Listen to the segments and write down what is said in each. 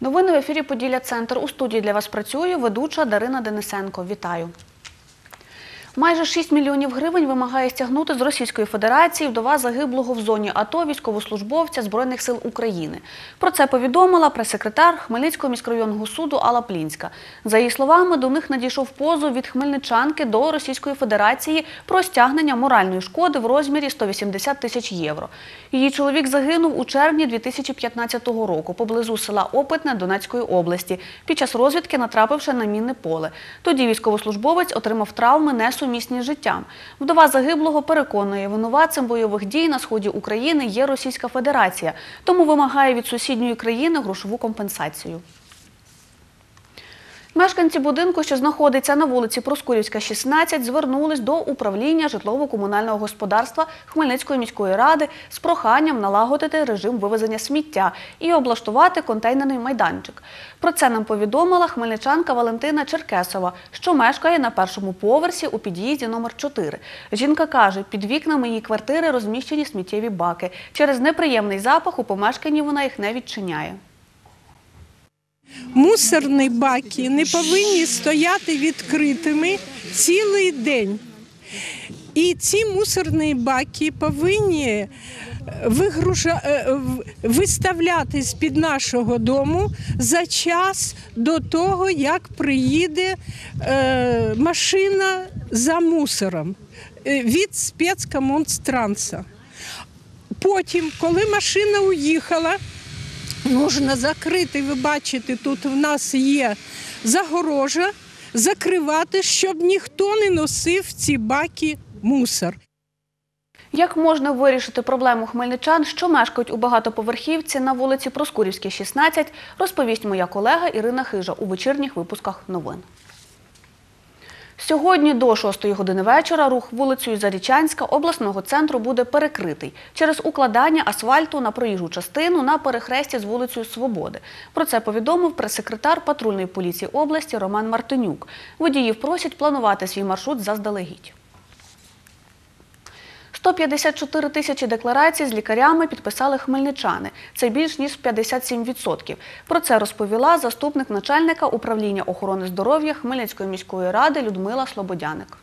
Новини в ефірі Поділля Центр. У студії для вас працює ведуча Дарина Денисенко. Вітаю. Майже 6 мільйонів гривень вимагає стягнути з Російської Федерації вдова загиблого в зоні АТО військовослужбовця Збройних сил України. Про це повідомила прес-секретар Хмельницького міськрайонного суду Алла Плінська. За її словами, до них надійшов позов від хмельничанки до Російської Федерації про стягнення моральної шкоди в розмірі 180 тисяч євро. Її чоловік загинув у червні 2015 року поблизу села Опитне Донецької області, під час розвідки натрапивши на мінне поле. Тоді військовослужбовець отримав травми несумісні з. Вдова загиблого переконує, винуватцем бойових дій на сході України є Російська Федерація, тому вимагає від сусідньої країни грошову компенсацію. Мешканці будинку, що знаходиться на вулиці Проскурівська, 16, звернулись до управління житлово-комунального господарства Хмельницької міської ради з проханням налагодити режим вивезення сміття і облаштувати контейнерний майданчик. Про це нам повідомила хмельничанка Валентина Черкесова, що мешкає на першому поверсі у під'їзді номер 4. Жінка каже, під вікнами її квартири розміщені сміттєві баки. Через неприємний запах у помешканні вона їх не відчиняє. Мусорні баки не повинні стояти відкритими цілий день. І ці мусорні баки повинні вигружа... е, в- виставлятись під нашого дому за час до того, як приїде е, машина за мусором е, від спецкомунстранса. Потім, коли машина уїхала, Можна закрити, ви бачите, тут в нас є загорожа, закривати, щоб ніхто не носив ці баки мусор. Як можна вирішити проблему хмельничан, що мешкають у багатоповерхівці на вулиці Проскурівській, 16, розповість моя колега Ірина Хижа у вечірніх випусках новин. Сьогодні до 6 години вечора рух вулицею Зарічанська обласного центру буде перекритий через укладання асфальту на проїжджу частину на перехресті з вулицею Свободи. Про це повідомив прес-секретар патрульної поліції області Роман Мартинюк. Водіїв просять планувати свій маршрут заздалегідь. 154 тисячі декларацій з лікарями підписали хмельничани. Це більш ніж 57%. Про це розповіла заступник начальника управління охорони здоров'я Хмельницької міської ради Людмила Слободяник.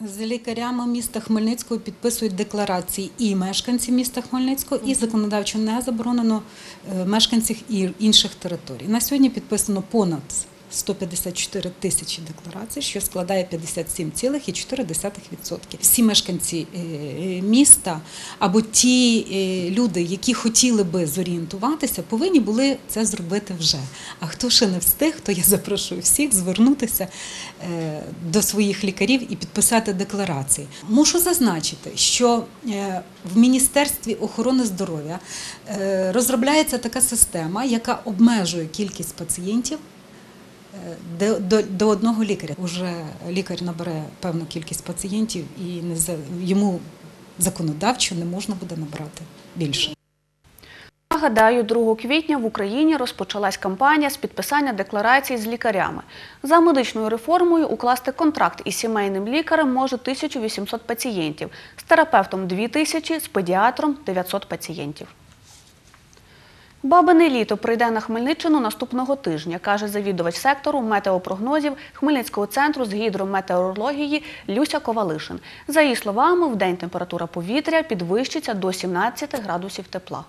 З лікарями міста Хмельницького підписують декларації і мешканці міста Хмельницького, і законодавчо не заборонено е, мешканців інших територій. На сьогодні підписано понад 154 тисячі декларацій, що складає 57,4%. Всі мешканці е, міста або ті е, люди, які хотіли би зорієнтуватися, повинні були це зробити вже. А хто ще не встиг, то я запрошую всіх звернутися е, до своїх лікарів і підписати декларації. Мушу зазначити, що в Міністерстві охорони здоров'я розробляється така система, яка обмежує кількість пацієнтів. До, до, до одного лікаря Уже лікар набере певну кількість пацієнтів і не за йому законодавчо не можна буде набрати більше. Нагадаю, 2 квітня в Україні розпочалась кампанія з підписання декларацій з лікарями. За медичною реформою укласти контракт із сімейним лікарем може 1800 пацієнтів, з терапевтом 2000, з педіатром 900 пацієнтів. Бабине літо прийде на Хмельниччину наступного тижня, каже завідувач сектору метеопрогнозів Хмельницького центру з гідрометеорології Люся Ковалишин. За її словами, в день температура повітря підвищиться до 17 градусів тепла.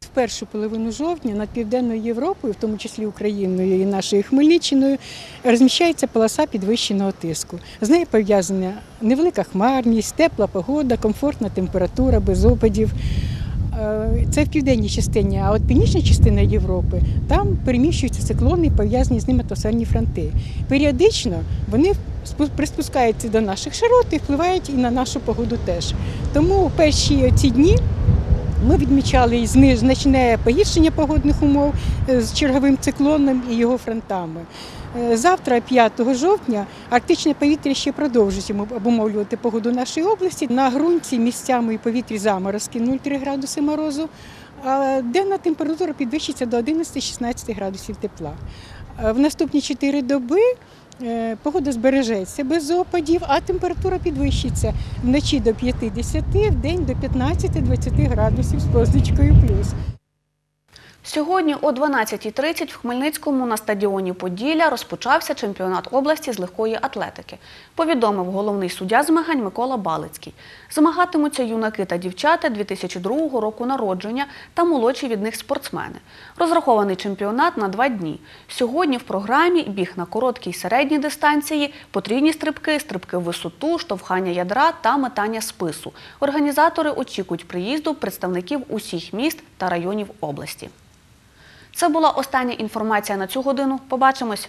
В першу половину жовтня над Південною Європою, в тому числі Україною і нашою Хмельниччиною, розміщається полоса підвищеного тиску. З нею пов'язана невелика хмарність, тепла погода, комфортна температура, без опадів. Е, Це в південній частині, а от північна частина Європи там переміщуються циклони, пов'язані з ними атмосферні фронти. Періодично вони приспускаються до наших широт і впливають і на нашу погоду теж. Тому у перші ці дні ми відмічали значне погіршення погодних умов е, з черговим циклоном і його фронтами. Е, Завтра, 5 жовтня, арктичне повітря ще продовжить обумовлювати погоду нашої області. На ґрунті місцями і повітрі заморозки 0,3 градуси морозу, а денна температура підвищиться до 11-16 градусів тепла. Е, В наступні 4 доби е, погода збережеться без опадів, а температура підвищиться вночі до 50, в день до 15-20 градусів з позначкою плюс. Сьогодні о 12.30 в Хмельницькому на стадіоні Поділля розпочався чемпіонат області з легкої атлетики. Повідомив головний суддя змагань Микола Балицький. Змагатимуться юнаки та дівчата 2002 року народження та молодші від них спортсмени. Розрахований чемпіонат на два дні. Сьогодні в програмі біг на короткій й середній дистанції, потрійні стрибки, стрибки в висоту, штовхання ядра та метання спису. Організатори очікують приїзду представників усіх міст та районів області. Це була остання інформація на цю годину. Побачимось.